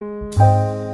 you